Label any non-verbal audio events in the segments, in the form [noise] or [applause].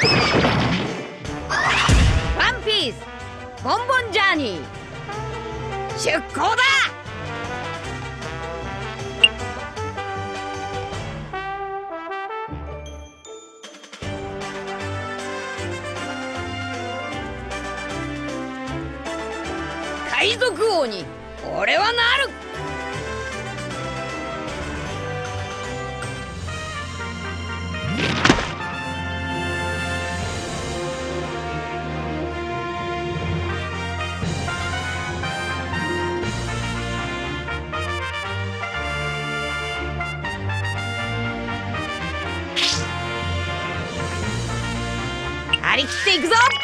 ワンピースボンボンジャーニー。出航だ!海賊王に俺はなる zigzag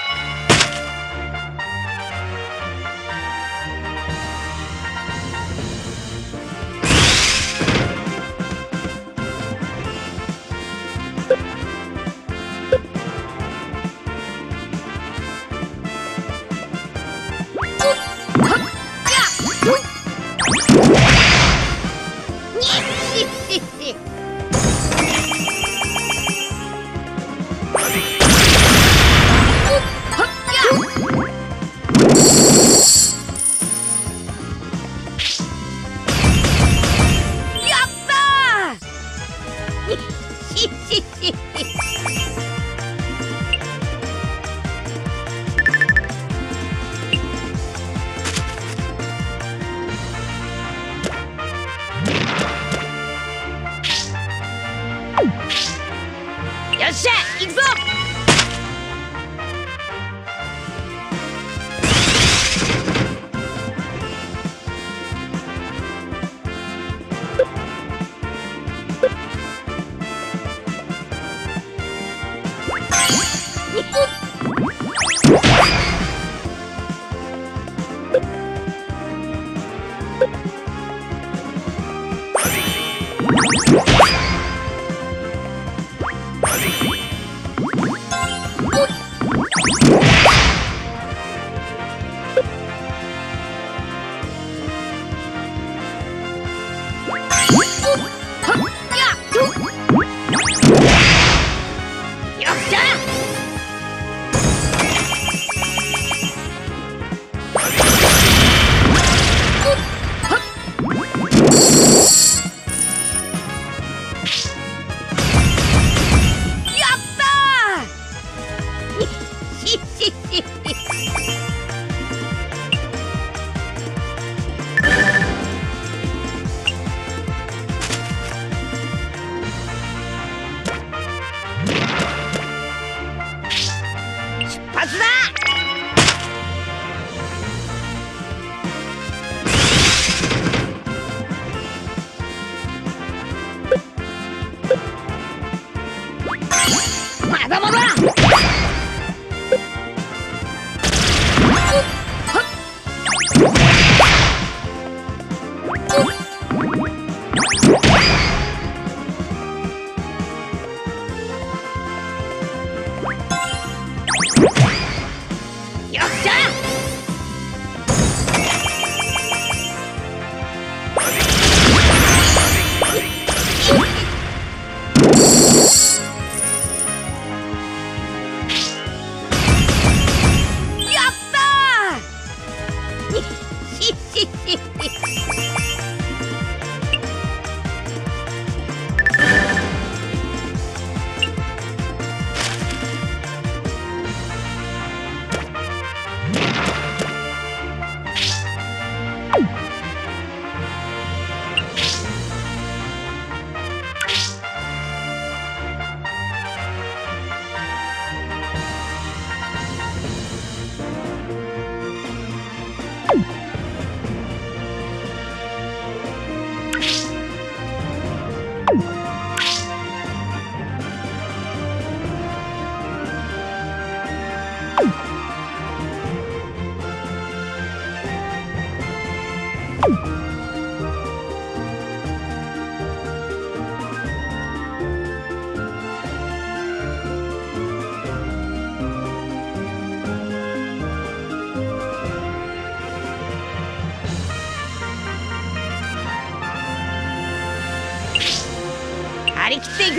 [laughs] ¡Hee!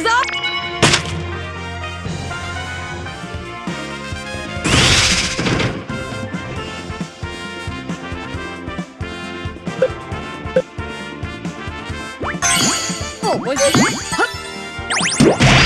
ぞ。面白い。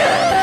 Yeah!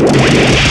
you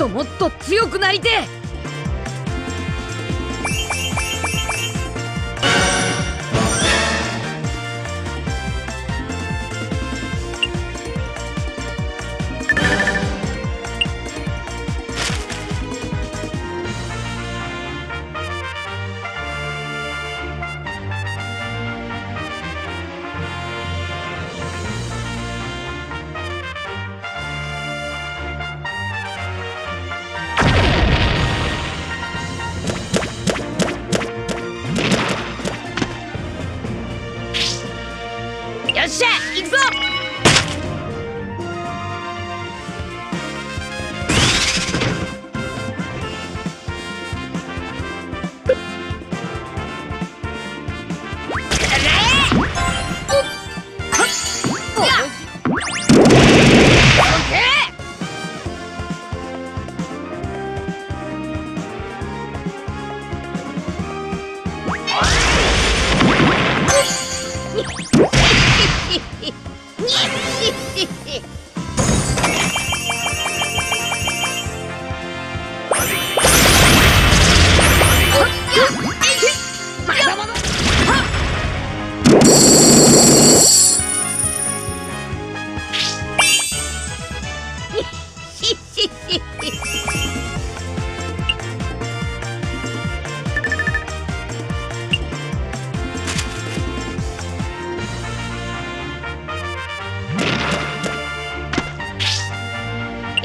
ともっと強くなりて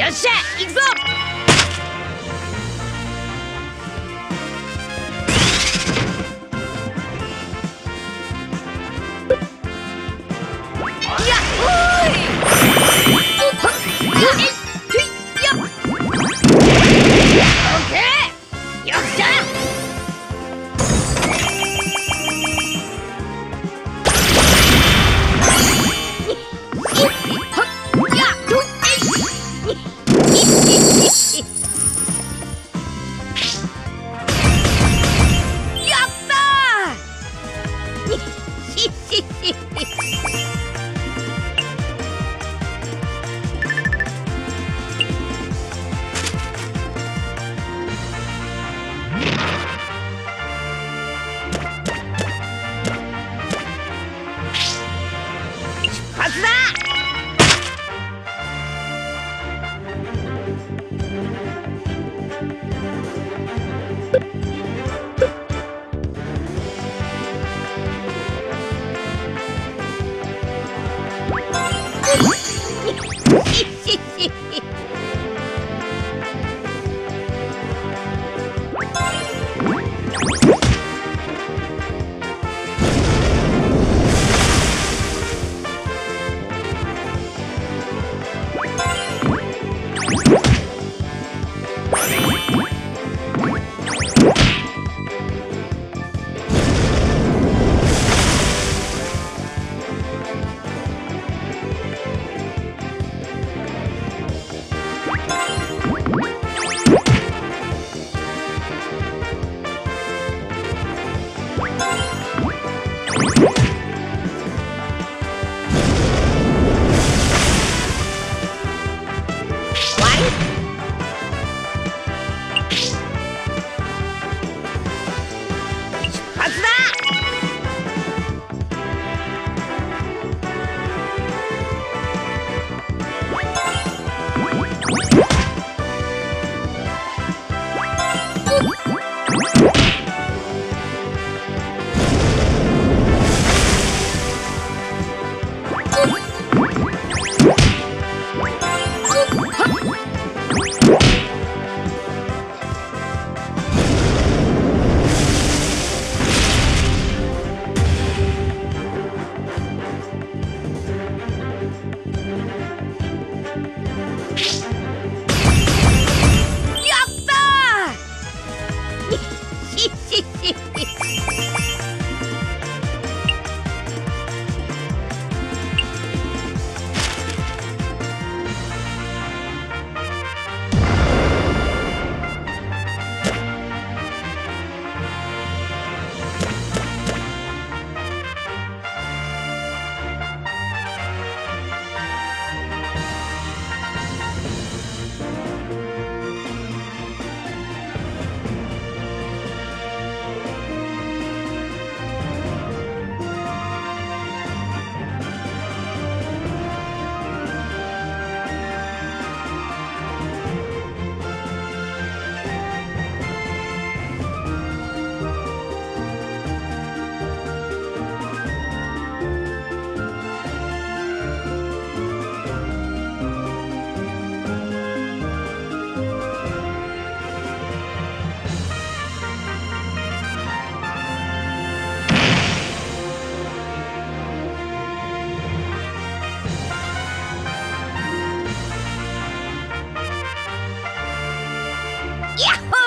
要下一个。Eek! くぞ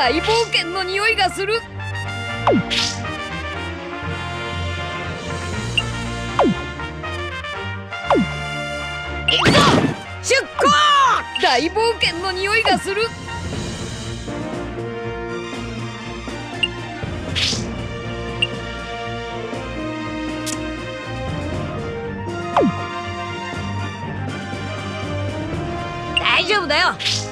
大冒険の匂いがする。行くぞ!出航!大冒険の匂いがする。大丈夫だよ。